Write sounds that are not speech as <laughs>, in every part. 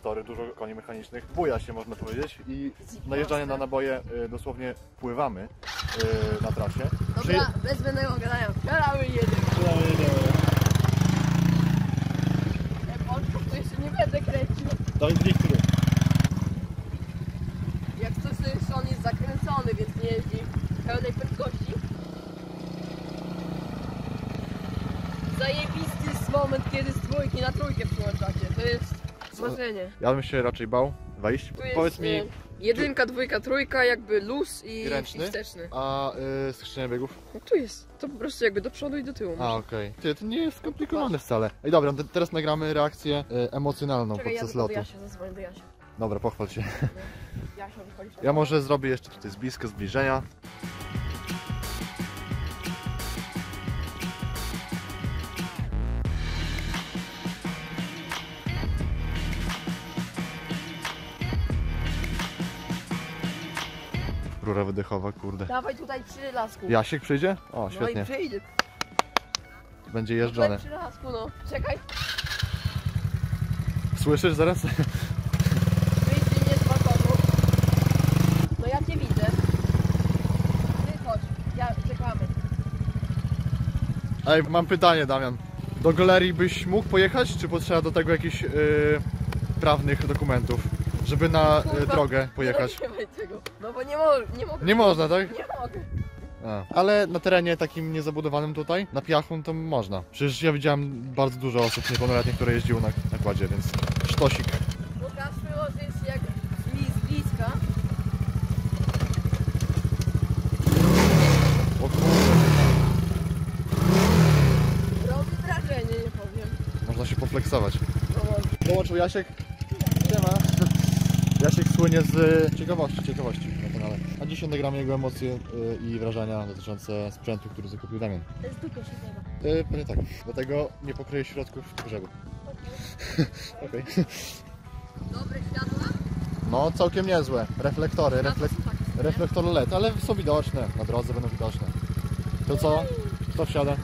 amortyzatory, dużo koni mechanicznych, buja się można powiedzieć i najeżdżanie na naboje y, dosłownie pływamy y, na trasie. Dobra, bez zbędnego gadania. Karamy jedziemy. Te Polską to jeszcze nie będę kręcił. To jest Wiktor. Jak coś to jeszcze on jest zakręcony, więc nie jeździ w pełnej prędkości. Zajebisty jest moment, kiedy z dwójki na trójkę przyłączacie. To jest zmarzenie. Ja bym się raczej bał wejść. Tu jest, Powiedz mi, y, jedynka, dwójka, trójka, jakby luz i, I ręczny? i wsteczny. a y, skrzynia biegów? No tu jest. To po prostu jakby do przodu i do tyłu. A, okej. Ty, to nie jest skomplikowane wcale. Ej, dobra, te, teraz nagramy reakcję y, emocjonalną Czekaj, ja podczas do lotu. Jasia zadzwonię do Jasia. Dobra, pochwal się. Jasia. Ja może zrobię jeszcze tutaj z bliska zbliżenia. Rura wydechowa, kurde. Dawaj tutaj przy lasku. Jasiek przyjdzie? O, No świetnie. i przyjdzie. Będzie Tutaj jeżdżone. przy lasku, no. Czekaj. Słyszysz zaraz? Wyjdź mnie z balkonu. No ja cię widzę. Ty chodź. Ja czekamy. Ej, mam pytanie, Damian. Do galerii byś mógł pojechać, czy potrzeba do tego jakichś yy, prawnych dokumentów, żeby na Kurwa, drogę pojechać? Nie nagrywaj tego. No bo nie, mo nie mogę. Nie można, tak? Nie mogę. A. Ale na terenie takim niezabudowanym tutaj, na piachu, to można. Przecież ja widziałem bardzo dużo osób niepełnoletnich, które jeździły na, na kładzie, więc sztosik. Łukasz przyłożysz jak mi z bliska. O kurde, Robi wrażenie, nie powiem. można się poflexować. No może. Dołączył Jasiek. Słynie z ciekawości, ciekawości na kanale. A dzisiaj nagramy jego emocje y, i wrażenia dotyczące sprzętu, który zakupił Damian. Tylko się Y, Pewnie tak. Dlatego nie pokryje środków grzebu. <laughs> Okej. Dobre światła? No, całkiem niezłe. Reflektory, reflek reflektor LED, ale są widoczne. Na drodze będą widoczne. To co? Kto wsiada?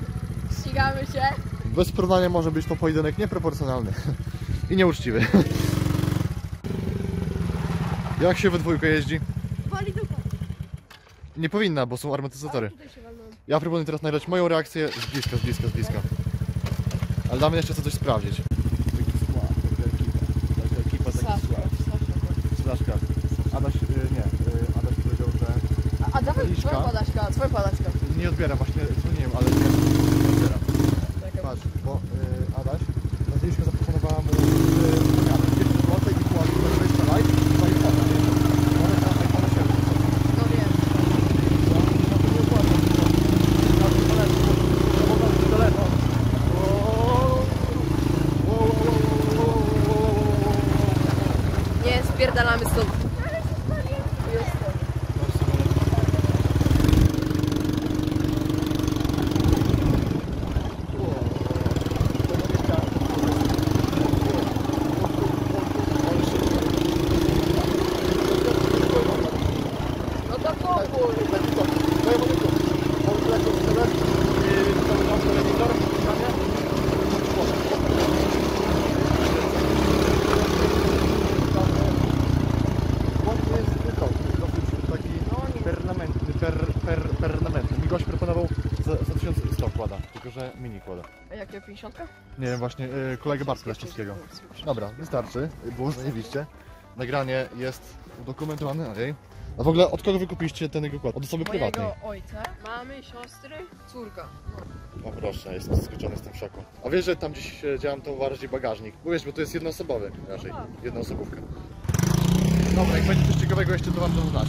Ścigamy się. Bez porównania może być to pojedynek nieproporcjonalny <laughs> i nieuczciwy. Jak się we dwójkę jeździ? Wali dupa. Nie powinna, bo są walnąłem. Ja proponuję teraz nagrać moją reakcję z bliska, z bliska, z bliska. Ale damy jeszcze coś sprawdzić. Taki skład, taka ekipa. Taka ekipa, taki skład. Slaszka. Adaś, y, nie, y, Adaś powiedział, że A, a dawaj Liszka. twoją padaczka, twoją padaczka. nie odbiera, właśnie dzwoniłem, ale nie, nie odbiera. Patrz, bo y, Adaś, nazwisko zaproponowała mu y, że mini kłada. A jakie 50? Nie wiem, właśnie y, kolegę Bartka Leszczyckiego. Dobra, wystarczy, bo zajebiście. Nagranie jest udokumentowane, ojej. A w ogóle od kogo wykupiliście ten jego kład? Od osoby prywatnej. Mojego ojca, mamy, siostry, córka. No. O proszę, jestem zaskoczony, jestem w szoku. A wiesz, że tam gdzieś siedziałem, to bardziej bagażnik. Bo wiesz, bo to jest jednoosobowy raczej, jednoosobówka. Dobra, jak będzie coś ciekawego jeszcze, to wam to znać.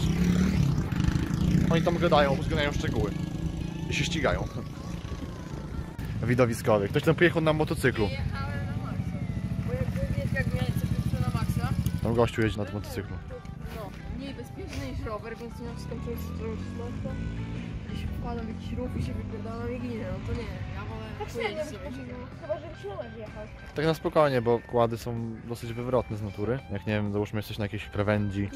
Oni tam gadają, uzgadniają szczegóły. I się ścigają. Widowiskowy. Ktoś tam pojechał na motocyklu. Jechałem na maksa. Bo jakby wiesz, jak miałem coś na maksa, Tam gościu jeździ na tym motocyklu. no, mniej bezpieczny niż rower, więc nie skończyłem z którąś śląską. Gdzieś wpadam w jakiś rów i się wypierdalam i ginę, no to nie, ja wolę pojeździć sobie się. Chyba, żebyś na łazie jechał. Tak na spokojnie, bo kłady są dosyć wywrotne z natury. Jak nie wiem, załóżmy jesteś na jakiejś krawędzi.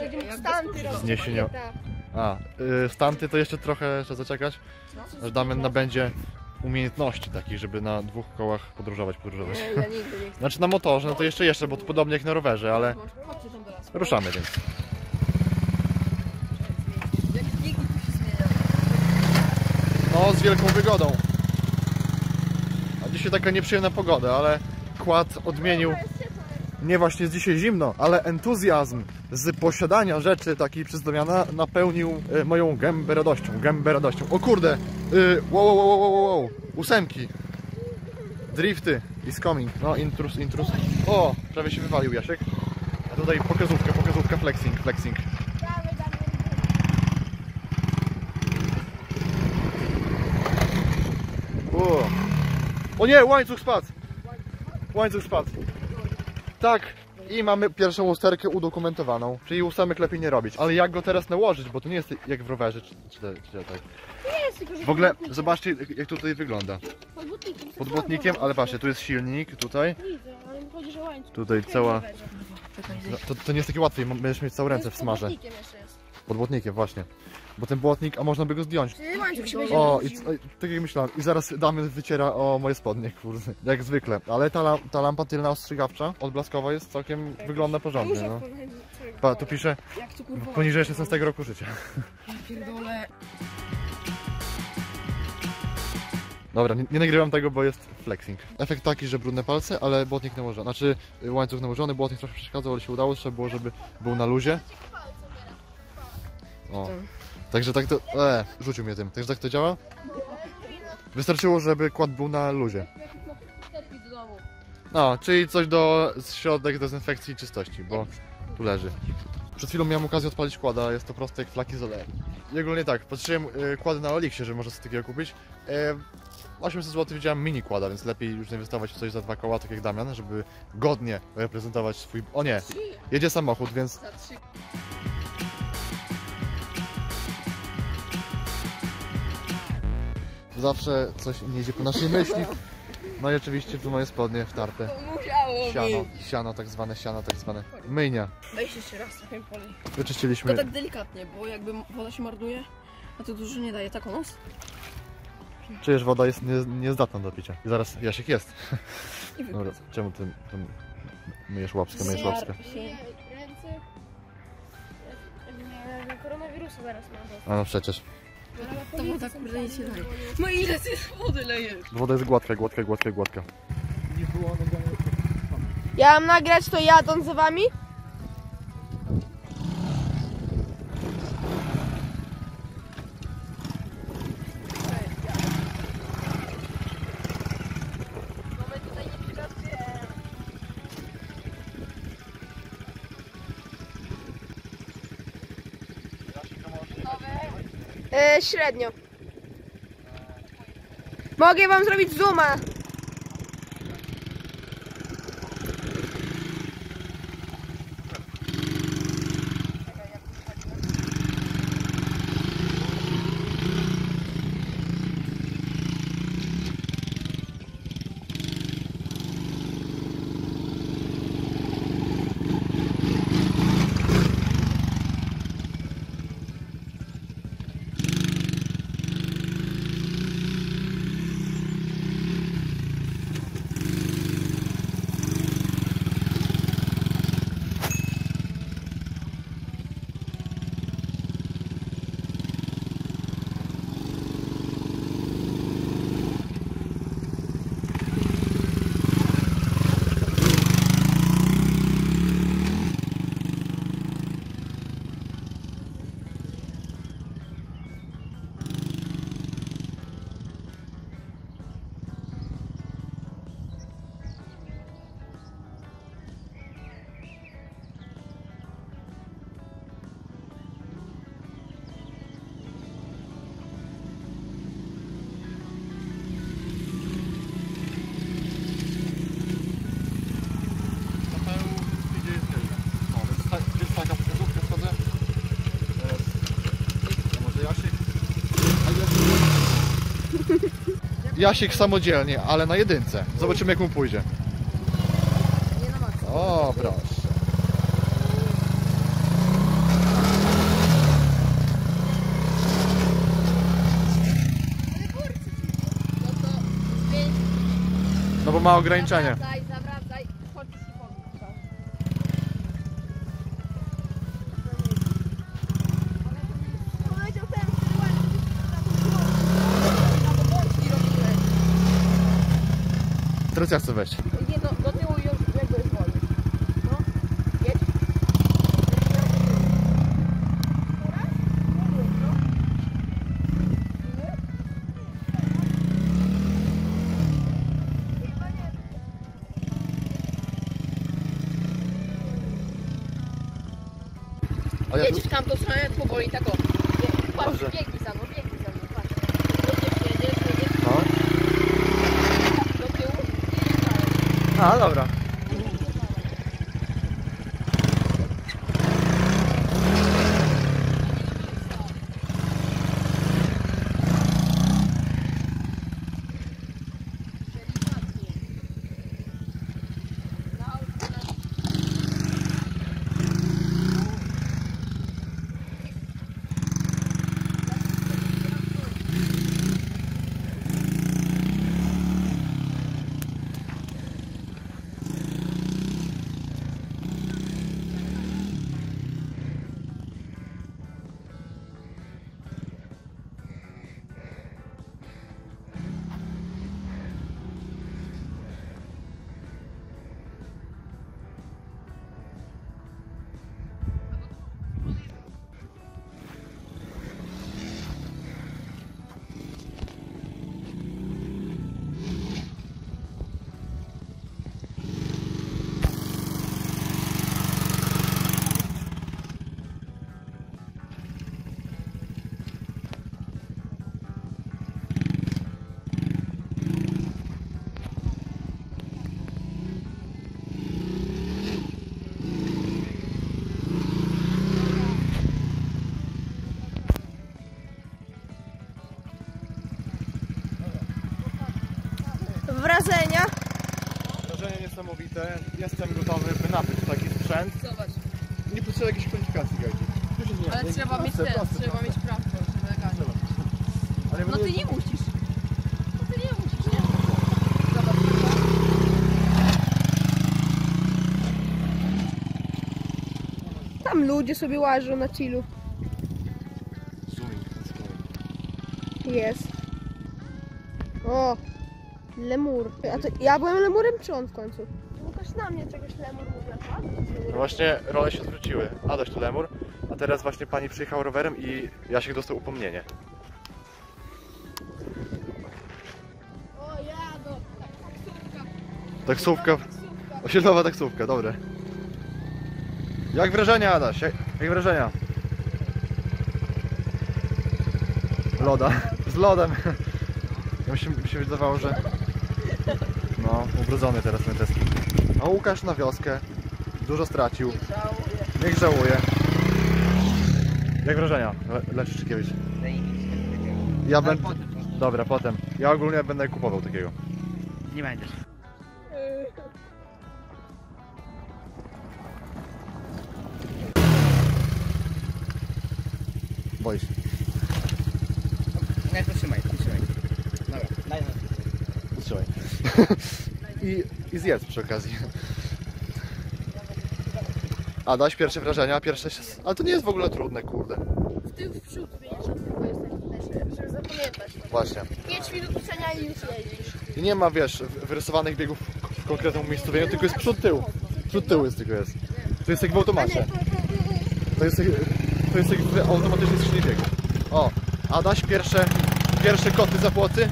Zniesienio- Tak. A, y, stanty to jeszcze trochę trzeba zaczekać. No. Aż Damian nabędzie umiejętności takich, żeby na dwóch kołach podróżować, podróżować. Nie, ja nigdy nie chcę. Znaczy na motorze, no to jeszcze jeszcze, bo to podobnie jak na rowerze, ale Chodźcie tam do nas. ruszamy więc. Jak biegi tu się zmienia. No, z wielką wygodą. A dzisiaj taka nieprzyjemna pogoda, ale kład odmienił. Nie właśnie jest dzisiaj zimno, ale entuzjazm z posiadania rzeczy takiej przez Damiana napełnił e, moją gębę radością, gębę radością. O kurde! Y, wow, wow, wow, wow, wow, ósemki. Drifty is coming. No, intrus, intrus. O, prawie się wywalił Jasiek. A tutaj pokazówka, pokazówka, flexing, flexing. O, o nie, łańcuch spadł. Łańcuch spadł. Tak. I mamy pierwszą usterkę udokumentowaną. Czyli ósemek lepiej nie robić. Ale jak go teraz nałożyć, bo to nie jest jak w rowerze, czy, czy, czy tak. Jest, tylko że W ogóle zobaczcie jak to tutaj wygląda. pod butnikiem. Pod błotnikiem, ale patrzcie, tu jest silnik, tutaj. Widzę, ale mi chodzi, że łańcuch. Tutaj cała... No, to, to nie jest takie łatwe, będziesz mieć całe ręce w smarze. Pod błotnikiem, właśnie. Bo ten błotnik, a można by go zdjąć. Łańcuch się będzie O, i, c- tak jak myślałem. I zaraz Damian wyciera o moje spodnie, kurde. <laughs> Jak zwykle. Ale ta, ta lampa tylna ostrzegawcza, odblaskowa jest całkiem, wygląda porządnie, no. Pa, tu pisze Jak tu kurwa? poniżej 16 roku życia. Pierdolę. Dobra, nie, nie nagrywam tego, bo jest flexing. Efekt taki, że brudne palce, ale błotnik nałożony. Znaczy y, łańcuch nałożony, błotnik troszkę przeszkadzał, ale się udało. Trzeba było, żeby był na luzie. O. Także tak to... E, rzucił mnie tym. Także tak to działa? Wystarczyło, żeby kład był na luzie. No, czyli coś do środek dezynfekcji i czystości, bo tu leży. Przed chwilą miałem okazję odpalić kłada, jest to proste jak flaki z olejem. I ogólnie tak, patrzyłem y, kłady na Oliksie, że można sobie takiego kupić. E, 800 zł widziałem mini kłada, więc lepiej już nie w coś za dwa koła, tak jak Damian, żeby godnie reprezentować swój... O nie, jedzie samochód, więc zawsze coś nie idzie po naszej myśli. No i oczywiście tu moje spodnie w tarpę. Musiało Siano, być. siano tak zwane, siano tak zwane. Myjnia. Weź jeszcze raz trochę polej. Wyczyściliśmy. To tak delikatnie, bo jakby woda się marnuje, a to dużo nie daje. Tak o nos? Czujesz, woda jest nie, niezdatna do picia. I zaraz Jasiek jest. I Dobra, czemu ty, ty myjesz łapskę, myjesz łapskę? Ręce. Nie, nie, koronawirusa zaraz mam. A no przecież. To woda kurde nie daje. No ile ty wody lejesz? Woda jest gładka, gładka, gładka, gładka. Ja mam nagrać to jadąc za wami? E, średnio. Mogę wam zrobić zooma. Jasiek samodzielnie, ale na jedynce. Zobaczymy jak mu pójdzie. O, proszę. No bo ma ograniczenie. Teraz ja chcę wejść. Nie no, do tyłu już jakby jest wolny. No, jedź. Jedź w tamtą stronę, powoli tak o. Patrz, Dobrze. biegnij za mną, biegnij za mną, patrz. Jedziesz, jedziesz, jedziesz No. do tyłu, jedziesz dalej. A, dobra. Niesamowite. Jestem gotowy, by nabyć taki sprzęt. Zobacz. Nie potrzeba jakiejś kwalifikacji, gajdzie. Ale trzeba mieć ten, trzeba mieć prawko, żeby legalnie. Ale No ty nie musisz. No ty nie musisz, nie? Zobacz, Tam ludzie sobie łażą na chillu. Zooming. Jest. O! Lemur. A to ja byłem lemurem czy on w końcu? Łukasz na mnie czegoś lemur mówiła, tak? No właśnie role się zwróciły. Adaś to lemur, a teraz właśnie pani przyjechał rowerem i Jasiek dostał upomnienie. O, jadą. Taksówka. Taksówka, Taksówka. osiedlowa taksówka, dobre. Jak wrażenia Adaś? Jak, jak wrażenia? Loda. Z lodem. Ja mi się, mi się wydawało, że... No, ubrudzony teraz Menteski. A Łukasz na wioskę. Dużo stracił. Niech żałuje. Jak wrażenia, Le Leszczykiewicz? Ja będę... Dobra, potem. Ja ogólnie będę kupował takiego. Nie będziesz. I, I zjedz przy okazji. Adaś, pierwsze wrażenia, pierwsze... Ale to nie jest w ogóle trudne, kurde. W tył, w przód, wiesz, tylko jest taki też, żeby zapamiętać. Właśnie. 5 minut uczenia i już jedziesz. I nie ma, wiesz, wyrysowanych biegów w konkretnym miejscowieniu, tylko jest przód tył. Przód tył jest tylko jest. To jest jak w automacie. To jest, to jest jak w automatycznej skrzyni biegów. O, Adaś, pierwsze, pierwsze koty za płoty.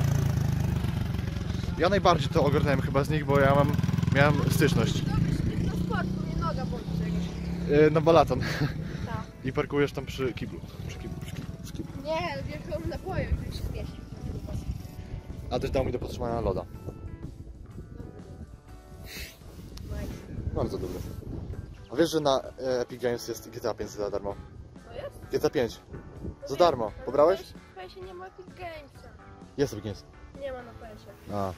Ja najbardziej to ogarnąłem chyba z nich, bo ja mam, miałem styczność. Dobry do sportu, mnie noga boli czegoś. Yy, no balaton. Tak. <laughs> I parkujesz tam przy kiblu. Przy kiblu, przy kiblu, przy kiblu. Nie, wielką napoju, który się zmieści. Adaś dał mi do podtrzymania loda. Bardzo dobre. A wiesz, że na e, Epic Games jest GTA 5 za darmo? To jest? GTA 5. Za darmo. Pobrałeś? W PS nie ma Epic Gamesa. Jest Epic Games. Nie ma na PS-ie. A.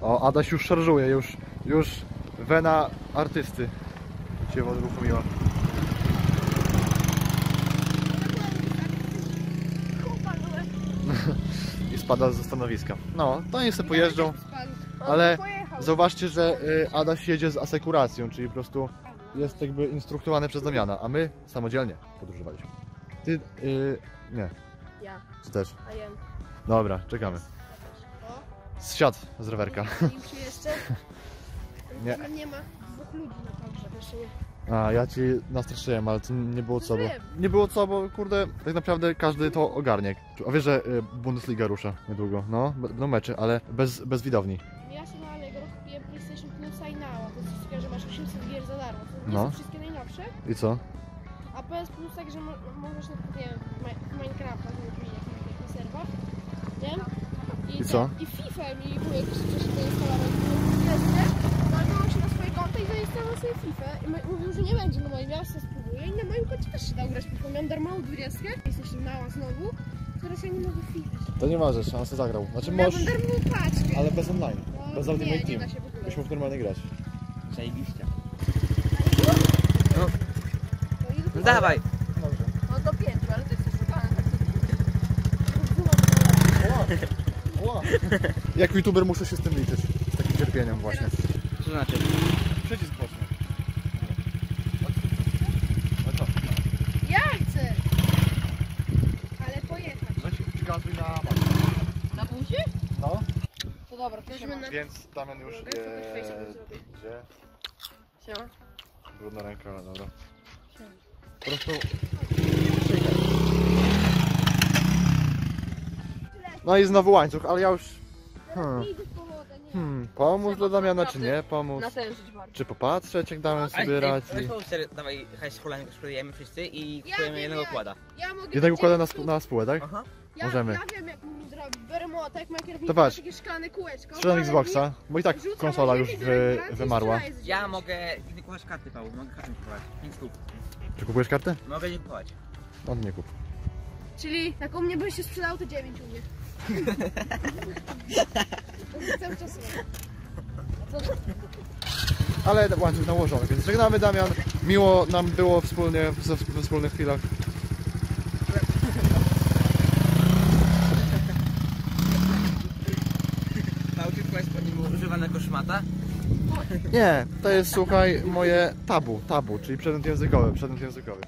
O, Adaś już szarżuje, już, już wena artysty się ale i spada ze stanowiska. No, to oni sobie pojeżdżą, ale zauważcie, że y, Adaś jedzie z asekuracją, czyli po prostu jest jakby instruktowany przez Damiana, a my samodzielnie podróżowaliśmy. Ty, y, nie, Ja, ty też. a jem. Dobra, czekamy. Zsiadł z rowerka. jeszcze? <laughs> Nie. Tam nie ma dwóch ludzi na pogrzeb, jeszcze nie. A, ja ci nastraszyłem, ale to nie było co, bo... Wiem. Nie było co, bo kurde, tak naprawdę każdy to ogarnie. A wiesz, że y, Bundesliga rusza niedługo, no, b- będą mecze, ale bez, bez widowni. Ja sobie na Allegro kupiłem PlayStation Plusa i Now. To jest ciekawe, że masz 800 gier za darmo. To nie No. są wszystkie najnowsze. I co? Tak, że mo możesz na przykład, nie wiem, Ma- Minecrafta zrobić jakimś na serwach, nie? I ten- co? I FIFA mi wujek przecież zainstalował nagrał się na swoje konto i zainstalował sobie FIFA. I mówił, że nie będzie na moim, ja sobie spróbuję i na moim koncie też się da grać FIFA. Miałem darmową 20, PlayStation mała znowu, teraz ja nie mogę FIFA. To nie ważne, on sobie zagrał. Znaczy Miałbym możesz, paczkę. ale bez online. No, Bez nie, Ultimate nie Team. w. Byś mógł normalnie grać. Zajebiście. No i No dawaj. Dobrze. No do pięciu, ale to jest oszukane. Ła. <laughs> Jak youtuber muszę się z tym liczyć. Z takim cierpieniem właśnie. Co znaczy? Przycisk boczny. Ja chcę! Ale pojechać. Weź przygazuj na Na buzie? No. To dobra, na... Więc Damian już Mogę? To e, Facebook gdzie? Siema. Brudna ręka, ale dobra. Siema. Po prostu... No i znowu łańcuch, ale ja już... Hmm. Hmm, pomóc dla Damiana czy nie pomóc? Natężyć bardzo. Czy popatrzeć jak Ale sobie radzi? weź połóżcie, dawaj, hajs spróbujemy wszyscy i Ja kupujemy wiem jednego jak. kłada. Ja mogę... Jednego układa na, sp- na spółę, tak? Aha. Ja, Możemy. Ja wiem jak mu zrobić. Biorę młotek, ma kierownicę, To patrz. takie szklane kółeczko. Strzelam walę Xboxa, bo i tak konsola na już ziemię, wy, i wymarła. Ja mogę nie kupować karty, Paweł, mogę karty kupować. 5 sztuk. Czy kupujesz kartę? Mogę nie kupować. On nie kup. Czyli jak u mnie by się sprzedało, to 9 u mnie. Cały czas. <laughs> Ale łańcuch nałożony, więc żegnamy Damian. Miło nam było wspólnie, ze, we wspólnych chwilach. Nauczył kupować po nim używanego szmata. Nie, to jest słuchaj moje tabu, tabu, czyli przedmiot językowy, przedmiot językowy.